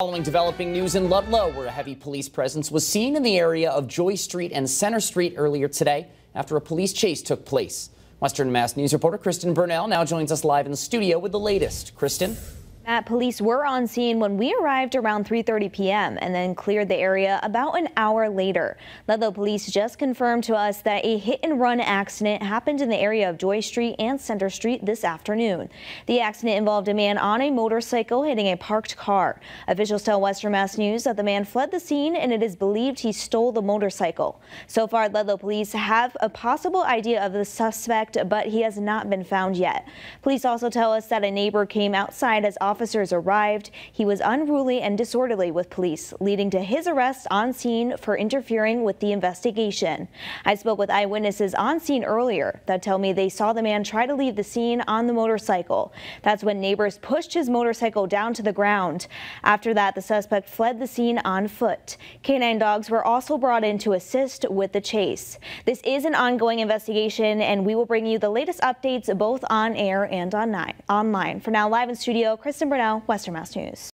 Following developing news in Ludlow, where a heavy police presence was seen in the area of Joy Street and Center Street earlier today after a police chase took place. Western Mass News reporter Kristen Burnell now joins us live in the studio with the latest. Kristen? Matt, police were on scene when we arrived around 3.30 p.m. and then cleared the area about an hour later. Ludlow police just confirmed to us that a hit-and-run accident happened in the area of Joy Street and Center Street this afternoon. The accident involved a man on a motorcycle hitting a parked car. Officials tell Western Mass News that the man fled the scene and it is believed he stole the motorcycle. So far, Ludlow police have a possible idea of the suspect, but he has not been found yet. Police also tell us that a neighbor came outside as officers officers arrived, he was unruly and disorderly with police, leading to his arrest on scene for interfering with the investigation. I spoke with eyewitnesses on scene earlier that tell me they saw the man try to leave the scene on the motorcycle. That's when neighbors pushed his motorcycle down to the ground. After that, the suspect fled the scene on foot. Canine dogs were also brought in to assist with the chase. This is an ongoing investigation, and we will bring you the latest updates both on air and on online. For now, live in studio, Kristen Kristen Burnell, Western Mass News.